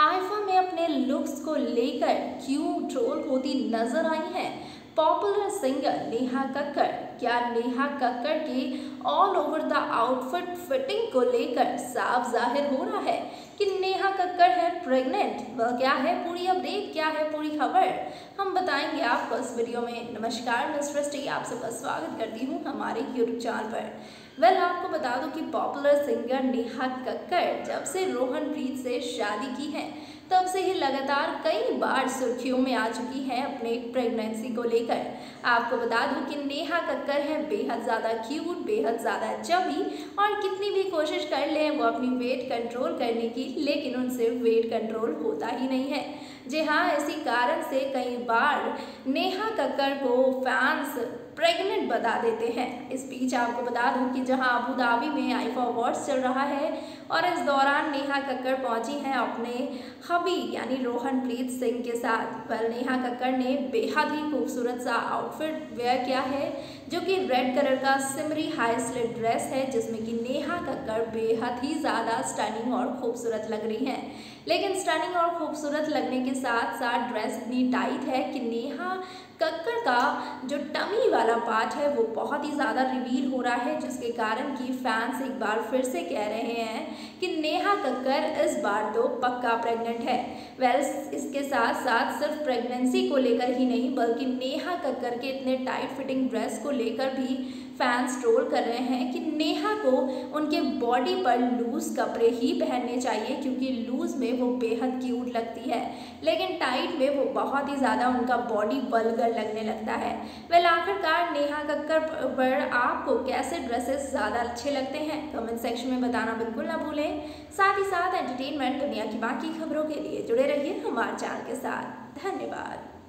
IIFA में अपने looks को लेकर क्यों ट्रोल होती नज़र आई है? पॉपुलर सिंगर नेहा कक्कड़ क्या नेहा कक्कर के all over the outfit fitting को लेकर साफ़ ज़ाहिर हो रहा है कि नेहा कक्कर है प्रेग्नेंट वह क्या है? पूरी अपडेट क्या है? पूरी खबर? हम बताएँगे आपको फ़र्स्ट वीडियो में नमस्कार, मैं सृष्टि आप सबका स्वागत करती हूँ हमारे यूट्यूब चैनल पर। वेल आपको बता दूँ कि पॉपुलर सिंगर नेहा कक्कर जब से रोहन प्रीत से शादी की है, तब से लगातार कई बार सुर्खियों में आ चुकी है अपने प्रेगनेंसी को लेकर। आपको बता दूँ कि नेहा कक्कर है, बेहद ज़्यादा क्यूट बेहद ज़्यादा चबी और कितनी भी कोशिश कर लें, वो अपनी वेट कंट्रोल करने की, लेकिन उनसे वेट कंट्रोल होता ही नहीं है। जी हाँ इसी कारण से कई बार नेहा कक्कर को फैंस प्रेग्नेंट बता देते हैं। इस बीच आपको बता दूँ कि जहाँ अबू धाबी में आईफा अवार्ड्स चल रहा है और इस दौरान नेहा कक्कर पहुँची हैं अपने हबी, यानी रोहन प्रीत सिंह के साथ। पर नेहा कक्कड़ ने बेहद ही खूबसूरत सा आउटफिट वेयर किया है, जो कि रेड कलर का सिमरी हाई स्लिट ड्रेस है, जिसमें कि नेहा कक्कड़ बेहद ही ज़्यादा स्टनिंग और खूबसूरत लग रही हैं। लेकिन स्टनिंग और खूबसूरत लगने के साथ साथ ड्रेस इतनी टाइट है कि नेहा कक्कड़ का जो टमी वाला पार्ट है, वो बहुत ही ज़्यादा रिवील हो रहा है, जिसके कारण कि फैंस एक बार फिर से कह रहे हैं कि नेहा कक्कर इस बार तो पक्का प्रेग्नेंट है। वेल इसके साथ साथ सिर्फ़ प्रेगनेंसी को लेकर ही नहीं, बल्कि नेहा कक्कर के इतने टाइट फिटिंग ड्रेस को लेकर भी फैंस ट्रोल कर रहे हैं कि नेहा को उनके बॉडी पर लूज कपड़े ही पहनने चाहिए क्योंकि लूज में वो बेहद क्यूट लगती है। लेकिन टाइट में वो बहुत ही ज़्यादा उनका बॉडी बलगर लगने लगता है। वेल आखिरकार नेहा कक्कर पर आपको कैसे ड्रेसेस ज़्यादा अच्छे लगते हैं? कमेंट सेक्शन में बताना बिल्कुल ना भूलें। साथ ही साथ एंटरटेनमेंट दुनिया की बाकी खबरों के लिए जुड़े रहिए हमारे चैनल के साथ। धन्यवाद।